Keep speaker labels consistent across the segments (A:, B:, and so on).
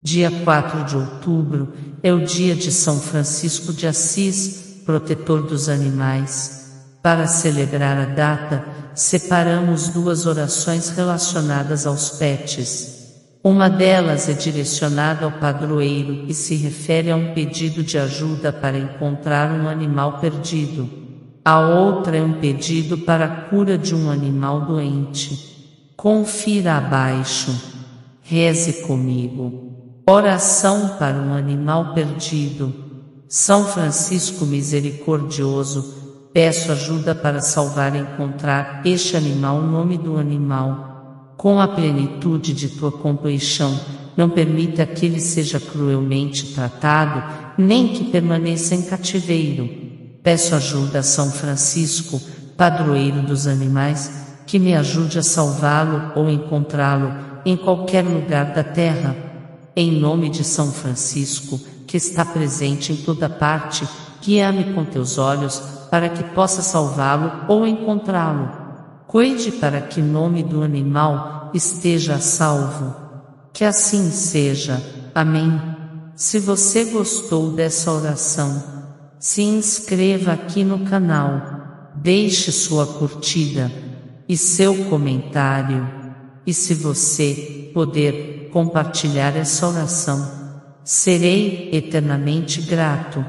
A: Dia 4 de outubro é o dia de São Francisco de Assis, protetor dos animais. Para celebrar a data, separamos duas orações relacionadas aos pets. Uma delas é direcionada ao padroeiro e se refere a um pedido de ajuda para encontrar um animal perdido. A outra é um pedido para a cura de um animal doente. Confira abaixo. Reze comigo. Oração para um animal perdido. São Francisco Misericordioso, peço ajuda para salvar e encontrar este animal, o nome do animal. Com a plenitude de tua compaixão, não permita que ele seja cruelmente tratado, nem que permaneça em cativeiro. Peço ajuda a São Francisco, padroeiro dos animais, que me ajude a salvá-lo ou encontrá-lo em qualquer lugar da terra em nome de São Francisco, que está presente em toda parte, guia-me com teus olhos, para que possa salvá-lo ou encontrá-lo. Cuide para que nome do animal esteja salvo. Que assim seja. Amém. Se você gostou dessa oração, se inscreva aqui no canal, deixe sua curtida e seu comentário. E se você puder, compartilhar essa oração. Serei eternamente grato.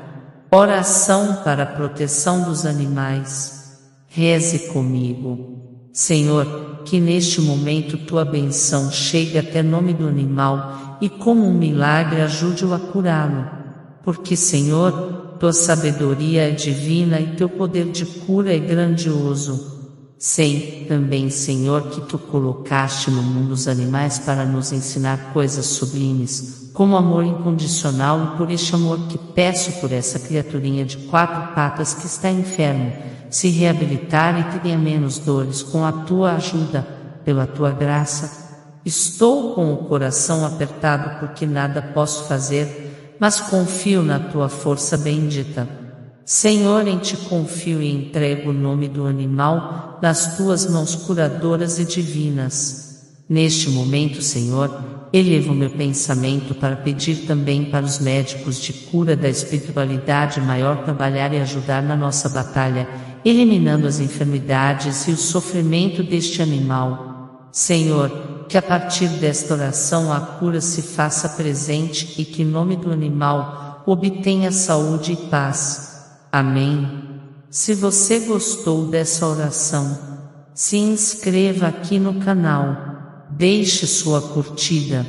A: Oração para a proteção dos animais. Reze comigo. Senhor, que neste momento tua benção chegue até nome do animal e como um milagre ajude-o a curá-lo. Porque, Senhor, tua sabedoria é divina e teu poder de cura é grandioso. Sei também, Senhor, que tu colocaste no mundo os animais para nos ensinar coisas sublimes, como amor incondicional, e por este amor que peço por essa criaturinha de quatro patas que está enfermo, se reabilitar e tenha menos dores com a tua ajuda, pela tua graça. Estou com o coração apertado porque nada posso fazer, mas confio na tua força bendita. Senhor, em ti confio e entrego o nome do animal nas tuas mãos curadoras e divinas. Neste momento, Senhor, elevo meu pensamento para pedir também para os médicos de cura da espiritualidade maior trabalhar e ajudar na nossa batalha, eliminando as enfermidades e o sofrimento deste animal. Senhor, que a partir desta oração a cura se faça presente e que em nome do animal obtenha saúde e paz. Amém. Se você gostou dessa oração, se inscreva aqui no canal, deixe sua curtida